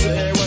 say